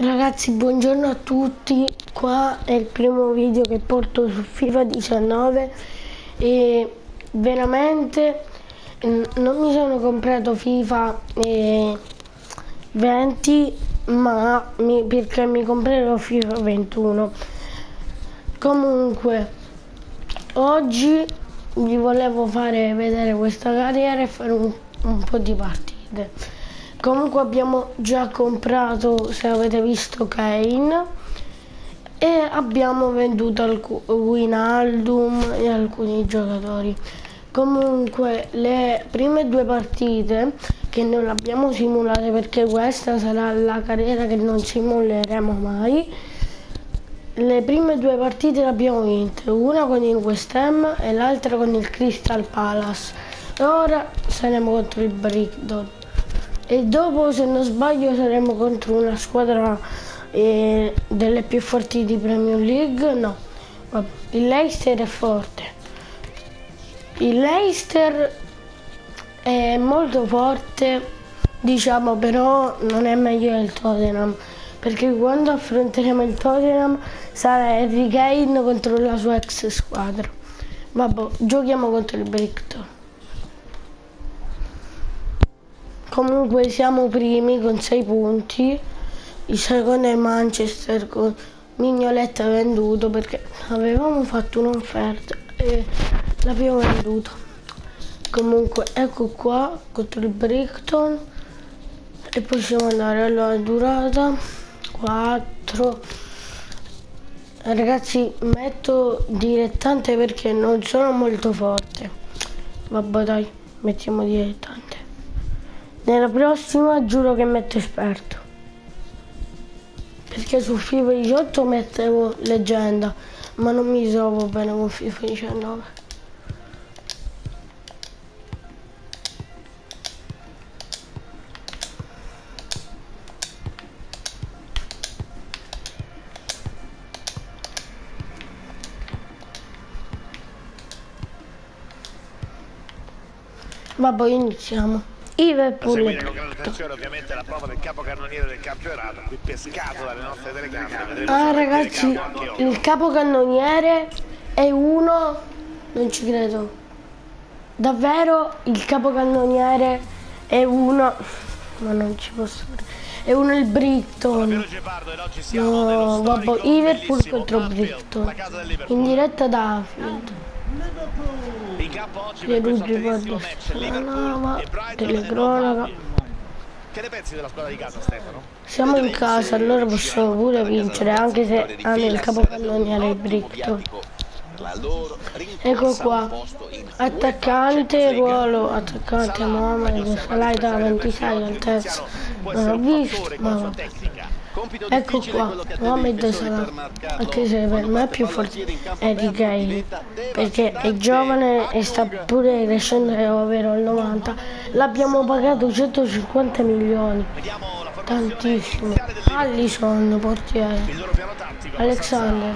Ragazzi, buongiorno a tutti. Qua è il primo video che porto su FIFA 19 e veramente mm, non mi sono comprato FIFA eh, 20 ma mi, perché mi comprerò FIFA 21. Comunque, oggi vi volevo fare vedere questa carriera e fare un, un po' di partite. Comunque abbiamo già comprato, se avete visto, Kane e abbiamo venduto Winaldum e alcuni giocatori. Comunque le prime due partite che non le abbiamo simulate perché questa sarà la carriera che non simuleremo mai. Le prime due partite le abbiamo vinte, una con il West Ham e l'altra con il Crystal Palace. Ora saremo contro il Brickdon e dopo se non sbaglio saremo contro una squadra eh, delle più forti di Premier League. No il Leicester è forte. Il Leicester è molto forte diciamo però non è meglio del Tottenham perché quando affronteremo il Tottenham sarà Harry Kane contro la sua ex squadra. Vabbè giochiamo contro il Brighton Comunque siamo primi con 6 punti, il secondo è Manchester con Mignoletta venduto perché avevamo fatto un'offerta e l'abbiamo venduto. Comunque ecco qua contro il Brighton. E possiamo andare alla durata. 4 ragazzi metto direttante perché non sono molto forte. Vabbè dai mettiamo direttante nella prossima giuro che metto esperto. Perché su FIFA 18 mettevo leggenda, ma non mi trovo bene con FIFA 19. Vabbè, iniziamo. Liverpool. Seguire con grande attenzione ovviamente la prova del capocannoniere del campionato, qui pescato dalle nostre telecamere. Ah ragazzi, il capocannoniere è uno, non ci credo, davvero il capocannoniere è uno, ma non ci posso credere, è uno il Britton. No, vabbè, Liverpool contro Britton, in diretta da Anfield. Le luci guardo strana, telecronaca. Che ne pensi della squadra di casa Stefano? Siamo in casa, allora possiamo pure vincere, anche se hanno il capocannoniere Brickton. Ecco qua, attaccante, ruolo, attaccante Mohamed Salah da 26 al terzo, non ho visto, ma vabbè. Ecco qua, Mohamed Salah, anche se per me è più forte è di Kane, perché è giovane e sta pure crescendo ovvero il 90. L'abbiamo pagato 150 milioni, tantissimo. Allison, portiere, Alexander,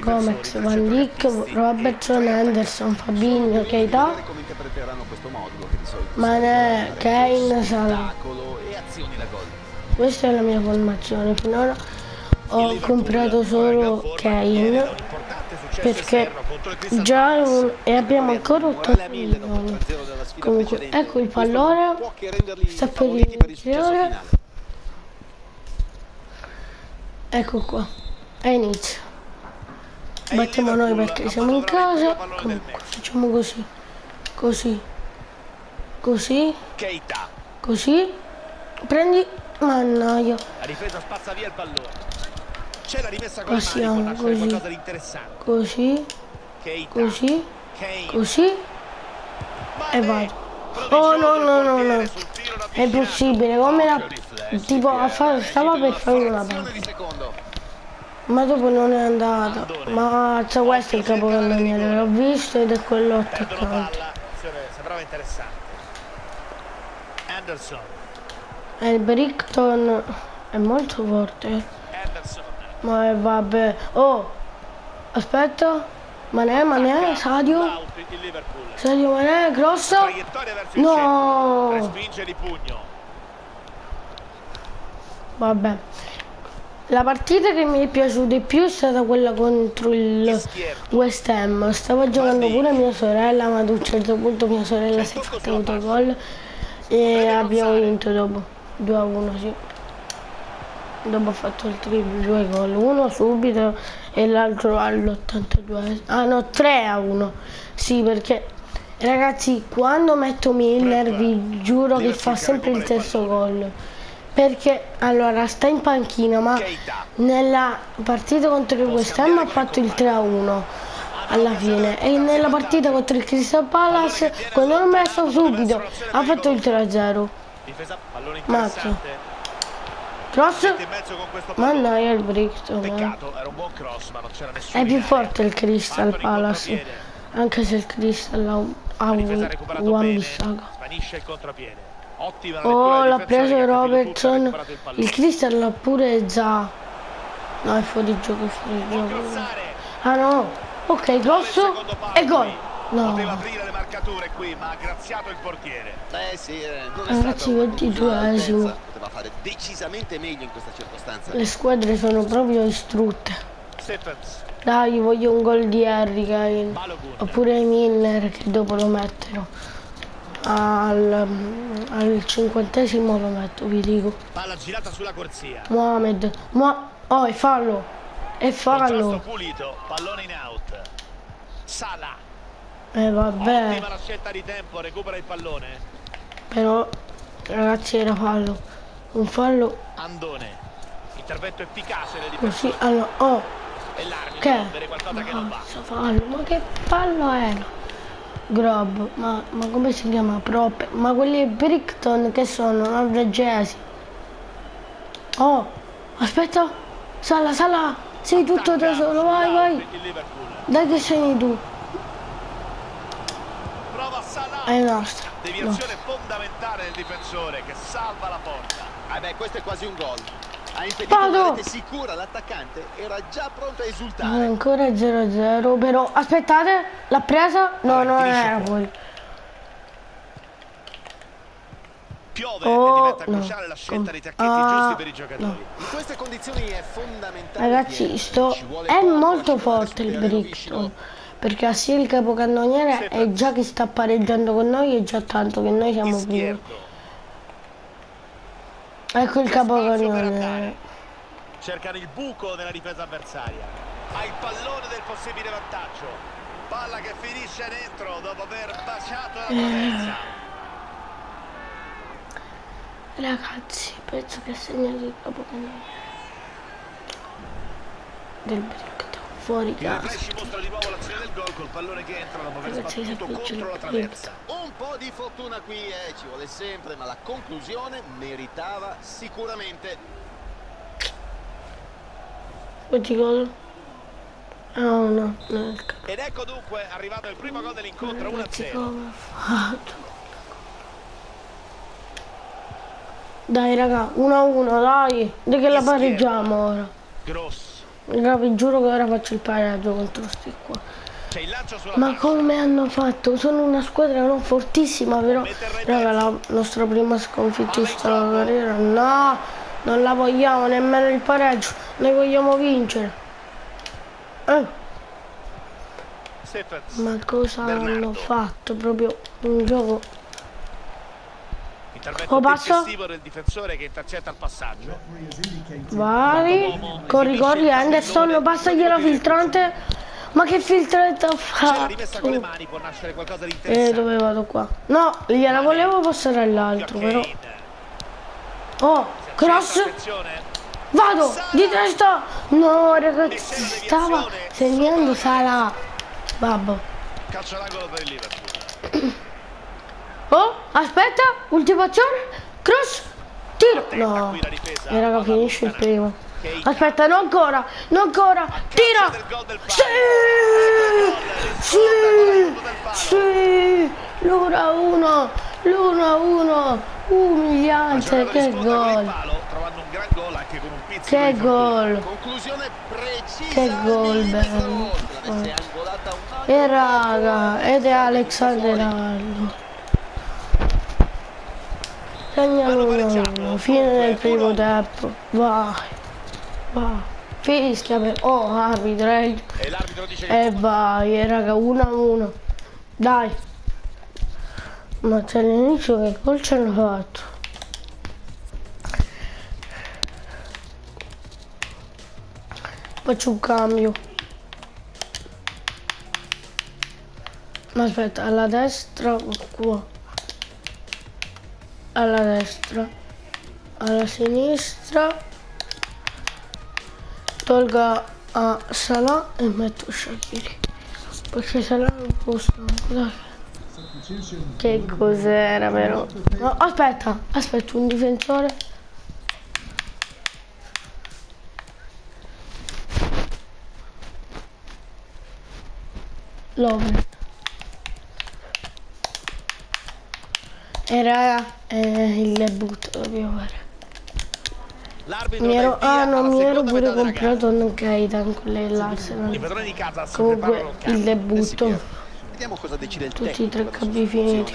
Comex, Van Dijk, Robertson, Anderson, Fabinho, Keita, Mane, Kane, Salah questa è la mia formazione. Finora ho comprato solo Kane perché già un, e abbiamo ancora 80 milioni. comunque ecco il pallone. sta per iniziare. ecco qua. E inizia battiamo noi perché siamo in casa. comunque facciamo così. Così. Così. Così. Prendi Mannaia. La difesa spazza via il pallone. C'è la rimessa con Passiamo mani, così. qualcosa di interessante. Così. Keita. Così. Kane. Così. E vai. Oh no no no no. È possibile, come la... Tipo stava per fare una parte. Ma dopo non è andata. Ma c'è questo è il capocannoniere, l'ho visto ed è quello attaccante. Sembrava interessante. Anderson. E il Brickton è molto forte. Ma vabbè. Oh! Aspetta. Manè, Manè, Sadio. Sadio Manè, grosso. No. vabbè. La partita che mi è piaciuta di più è stata quella contro il. West Ham. Stava giocando pure mia sorella, ma ad un certo punto mia sorella si è fatta autogol e abbiamo vinto dopo 2 a 1, sì. Dopo ha fatto altri due gol, uno subito e l'altro all'82. Ah no, 3 a 1. Sì, perché ragazzi, quando metto Miller vi giuro che fa sempre il stesso gol. Perché allora sta in panchina, ma nella partita contro il West Ham ha fatto il 3 a 1 alla fine e nella partita contro il Crystal Palace quando l'ho messo subito ha fatto il 3 a 0 Difesa, pallone interessante. cross? Mannaia il Brixton eh. Peccato, era un buon cross, ma non c'era nessuno. è più forte il Crystal Palace. anche se il Crystal ha, difesa ha un bene. Bissaga Svanisce il contropiede. Ottima la oh l'ha preso Robertson. il il Crystal l'ha pure già. No è fuori gioco è fuori gioco. ah no. Ok palo e gol qui. Poteva no aprire le marcature qui, ma ha graziato il portiere. Eh sì, eh, non è Ragazzi, conclusione 22esimo. all'altezza, Poteva fare decisamente meglio in questa circostanza. le squadre sono proprio distrutte Stephens, Dai, voglio un gol di Harry Kane. Oppure Miller che dopo lo metterò. Al, al cinquantesimo lo metto, vi dico. Palla girata sulla corsia. Mohamed. Mo- oh, è fallo. È Contrasto fallo. pulito, pallone in out. Sala. Eh vabbè. Ottima la scelta di tempo, recupera il pallone. Però ragazzi era fallo. Un fallo Andone. Intervento efficace del così. Allora, oh, E che? qualcosa che non fallo, ma che fallo era? Grob, ma, ma come si chiama? Prop, ma quelli Brickton che sono norvegesi. Oh, aspetta, sala, sala, sei tutto da solo, vai, vai. Dai che sei tu. È nostra. No. Deviazione fondamentale del difensore che salva la porta. Eh beh, questo è quasi un gol. Ha impedito Vado! una rete sicura, l'attaccante era già pronto a esultare. Ancora 0-0, però aspettate, l'ha presa? No, Vabbè, non era fuori. fuori. Piove Oh, e diventa no. cruciale la scelta dei tacchetti ah, giusti per i giocatori. In queste condizioni è fondamentale. Ragazzi, sto... è molto forte il Brickton. Perché sia il capocannoniere e già che sta pareggiando con noi è già tanto che noi siamo primi. Ecco il capocannoniere. Cercano il buco nella difesa avversaria. Ha il pallone del possibile vantaggio. Palla che finisce dentro dopo aver baciato la traversa. Ragazzi, penso che ha segnato il capocannoniere. Del Brickton. Fuori casa. di Ragazzi, traversa. Un po' di fortuna qui eh, ci vuole sempre, ma la conclusione meritava sicuramente. Quanti gol? Ah no, no, no. Ed ecco dunque arrivato il primo gol dell'incontro Ragazzi, 1-0. come ha fatto? Dai raga, 1-1, dai. Dai che la pareggiamo ora. Grosso. Raga, vi giuro che ora faccio il pareggio contro sti qua. Ma come hanno fatto? Sono una squadra non fortissima, però. Raga, la nostra prima sconfittista della carriera. No, non la vogliamo, nemmeno il pareggio. Noi vogliamo vincere. Eh, ma cosa hanno fatto? Proprio un gioco. Intervento Oh, tempestivo del difensore che intercetta il passaggio. Vai, corri, corri, Anderson, passagliela filtrante. Ma che filtrante ha C'è la rimessa con le fatto? mani, può nascere qualcosa di Eh, interessante. dove vado qua? No, gliela volevo passare all'altro, però. Oh, cross, vado, di testa. No, ragazzi, stava segnando Sala. Babbo. Calcio d'angolo per il Liverpool. Oh, aspetta, ultima azione, cross, tiro. No, e raga, Palla finisce il primo. Aspetta, non ancora, non ancora, tira. Sì, sì, sì, l'una uno, l'una uno, umiliante, che gol, che gol. Che gol, bello. E raga, ed è Alexander fuori. 1-1, fine del primo tempo. Vai. Vai. Fischia per... Oh, arbitro. eh. E l'arbitro dice che E vai, eh, raga, 1-1. Dai. Ma c'è all'inizio che gol ci hanno fatto? Faccio un cambio. Ma aspetta, alla destra qua? Alla destra. Alla sinistra. Tolga a Salah e metto Shakiri. Perché Salah non posso. Dai. Che cos'era però? No, aspetta, aspetta, un difensore. Love. Era eh, il debutto dobbiamo fare. l'arbitro Mi ero, ah no, mi ero pure comprato un Kaitan con le l'Arsenal. Comunque il debutto. Vediamo cosa decide il Tutti i tre cambi finiti.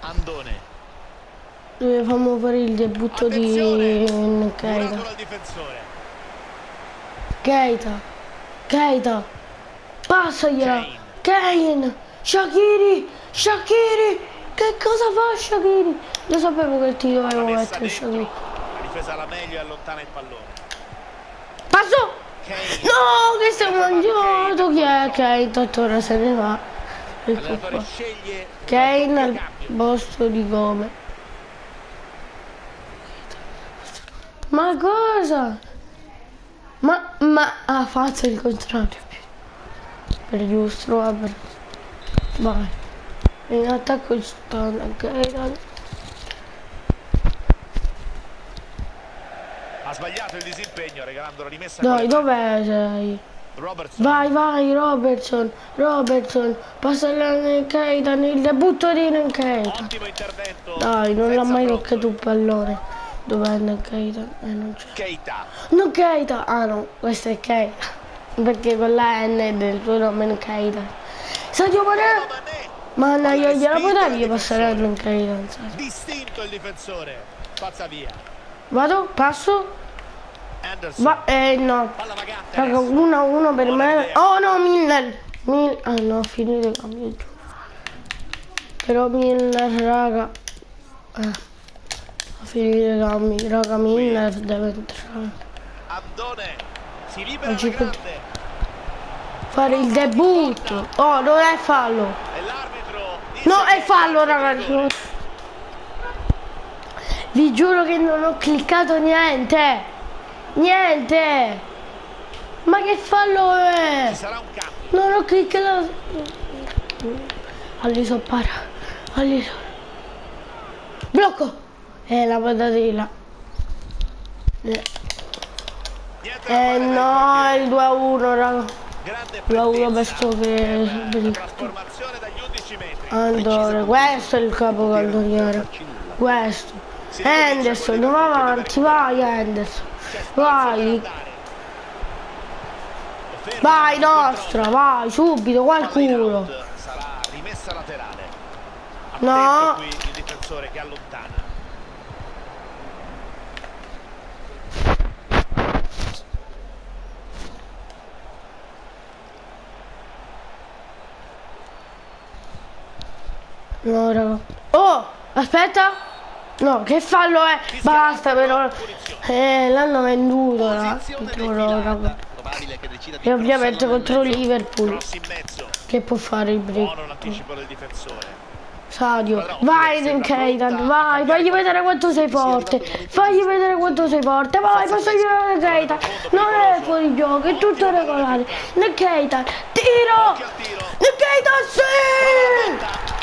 Andone. Dovevamo fare il debutto di Keita. Keita. Keita. Passagliela. Kane. Shakiri. Shakiri. Che cosa fa Shakiri? Io sapevo che ti La dovevo mettere. Shakiri. La difesa alla meglio e allontana il pallone. Passo. Kane. No, che si è mangiato. Chi è Keita? Ora se ne va. Ecco qua. Kane al posto di come? Ma cosa? Ma, ma ha fatto il contrario. Per giusto, vabbè. Vai. In attacco ci stanno anche Ha sbagliato il disimpegno regalando la rimessa Dai, dov'è sei? Robertson. Vai, vai, Robertson. Robertson. Passa il Keitan, il debutto di intervento. Dai, non l'ha mai toccato un pallone. Dov'è Keitan? Eh, non c'è. Keita. Non Keita! Ah no, questo è Keita. Perché con la N del tuo nome è Keita. Sadio Mané! Ma no, io gliela respinta potevi dal passare a difensore. non Keita. non so. Distinto il difensore. Pazza via. Vado, passo. Anderson. Va, eh no. Raga, adesso. 1-1 per Buona me. idea. Oh no, Miller! Mil- ah no, finito il cambio giù. Però Miller, raga. Eh. Ho finito i cambi. Raga, Miller deve entrare. Andone. Si libera grande. Fare il debutto. Oh, non è fallo. No, è fallo, ragazzi. Vi giuro che non ho cliccato niente. Niente. Ma che fallo è? Non ho cliccato. All'iso para. All'iso. Blocco. E la patatela. Eh eh, no, il 2 a 1, raga. Grande 2 a 1 per pretesa sto che per è la brutto. trasformazione dagli 11 metri. Allora, questo è il capocannoniere. Questo. Henderson, va avanti, vai Henderson. Per Vai, vai nostra, vai, subito, qualcuno. No. Attento qui il difensore che allontana. No, raga. Oh, aspetta. No, che fallo è? Basta però. Eh, l'hanno venduto, là. Contro raga. E ovviamente contro. Liverpool. Che può fare il break? Sadio, vai Keitan, vai, fagli vedere quanto sei forte, fagli vedere quanto sei forte, vai, posso dire Keitan, non è fuori gioco, è tutto regolare, Keitan, tiro, Keitan, sì,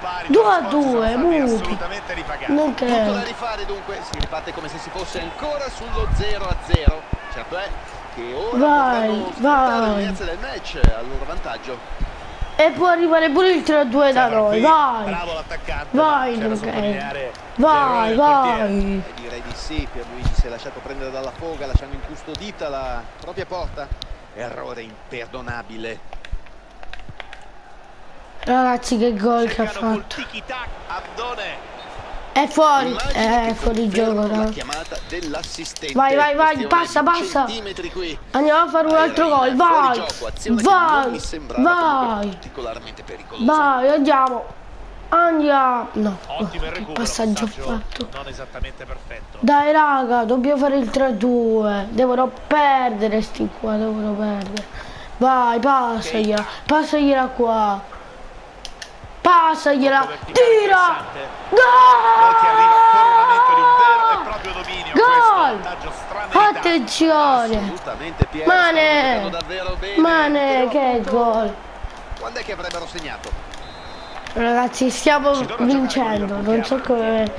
Pari. Due a gli sforzi due, sono stati Muti. assolutamente ripagati. non Tutto da credo, rifare dunque, si riparte come se si fosse ancora sullo 0 a 0. Certo è che ora Vai, vai. del match a loro vantaggio. e può arrivare pure il 3-2 da Sembra noi, qui vai, Bravo l'attaccante. Vai, da Luca. sottolineare vai, vai, E direi di sì, Pierluigi si è lasciato prendere dalla foga lasciando incustodita la propria porta. Errore imperdonabile. Ragazzi che gol che ha fatto. È fuori. Eh, è fuori gioco. Vai, vai, vai, passa, passa. Andiamo a fare un altro gol. Vai. Vai. Vai. Vai, andiamo. Andiamo. No. Ottimo il che passaggio fatto. Dai raga, dobbiamo fare il 3-2. Devono perdere sti qua, devono perdere. Vai, passagliela. Passagliela qua. Passagliela. Tira! Gol. Attenzione. Mane. Mane, che gol. Quando è che avrebbero segnato? Ragazzi, stiamo vincendo. Non so come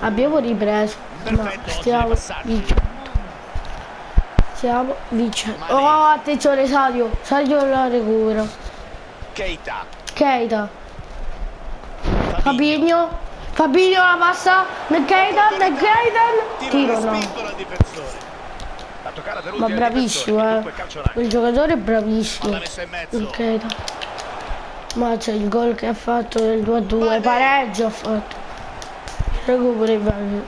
abbiamo ripreso, ma stiamo vincendo. Stiamo vincendo. Oh, attenzione Sadio. Sadio la recupero. Keita. Keita. Fabinho. Fabinho la passa. Nel Keitan. Tiro no. Ma bravissimo, eh. Quel giocatore è bravissimo. Keitan. Ma c'è il gol che ha fatto del 2-2. Pareggio ha fatto. Recupero il Valle.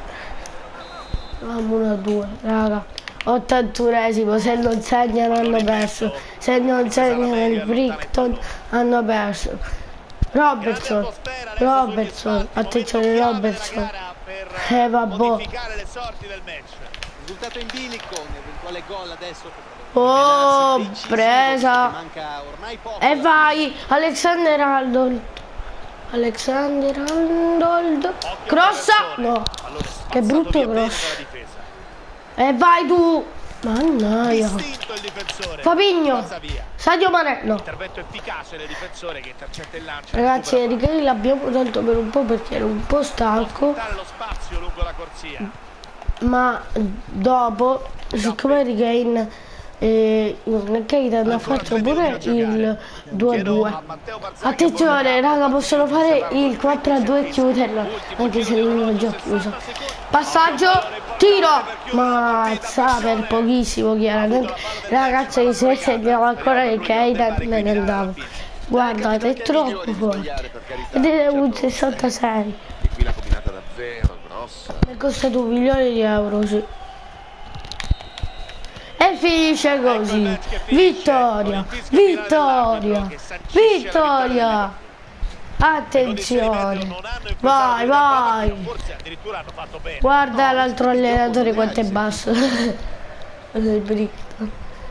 Vamo 1-2, raga. 81esimo, se non segnano hanno perso. Se non segnano il Brighton hanno perso. Robertson, Robertson, attenzione Robertson. Eh, match. Risultato in bilico, un eventuale gol adesso. Oh, presa. E vai, Alexander Arnold. Alexander Arnold. Crossa. No. Che brutto cross. E vai tu. Mannaia. Via. Sadio Mane. No. Ragazzi, Enrique l'abbiamo tolto per un po' perché era un po' stanco. Ma dopo, siccome Regain eh, Keitan ha fatto pure il 2-2. Attenzione raga, possono fare il 4-2 e chiuderlo, anche se non l'ho già chiuso. Passaggio, tiro, mazza per pochissimo chiaramente. Ragazzi, se segnavo ancora il Keitan me ne andavo. Guardate, è troppo forte. Vedete un 66. E qui la combinata davvero grossa. Mi è costato un milione di euro, sì. E finisce così. Vittoria, vittoria, vittoria. Attenzione. Vai, vai. Guarda l'altro allenatore quanto è basso.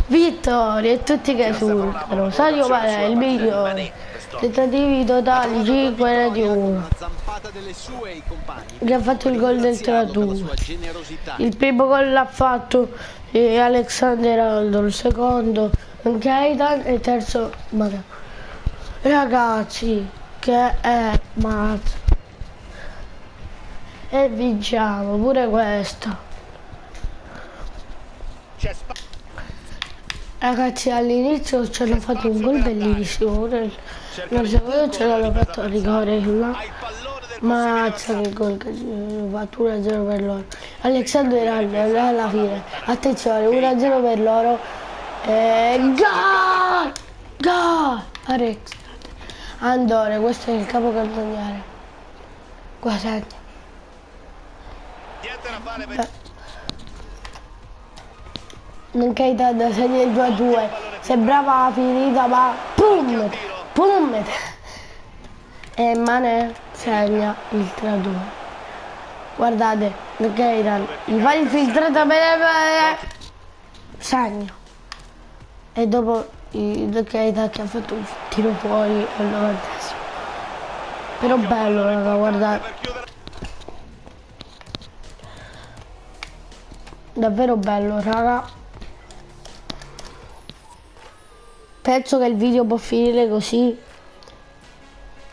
Vittoria e tutti che esultano. Sadio Mane, il migliore. Tentativi totali 5 di 1. Una zampata delle sue ai compagni. Che ha fatto il gol del Ringraziarlo per la 3-2. sua generosità. Il primo gol l'ha fatto eh, Alexander Aldo, il secondo Keitan e il terzo. Ragazzi, che è mazzo. E vinciamo pure spazio. Ragazzi all'inizio ci hanno fatto un gol bellissimo, il secondo ce l'hanno fatto a rigore del Mazza che gol che fatto 1-0 per loro. Alexander Arnold alla fine. Attenzione, 1-0 per loro. E gol! Gol! Alex. Andore, questo è il capocannoniere. Qua segna. Niente da fare per Non Keitan segna il 2-2. Sembrava finita ma pum! Pum! E Mane segna il 3-2. Guardate, Keitan gli fa il filtrato bene segna. E dopo il Keitan che ha fatto un tiro fuori al 90 Però bello raga, guardate. Davvero bello, raga. Penso che il video può finire così.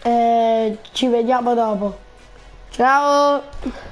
E ci vediamo dopo. Ciao!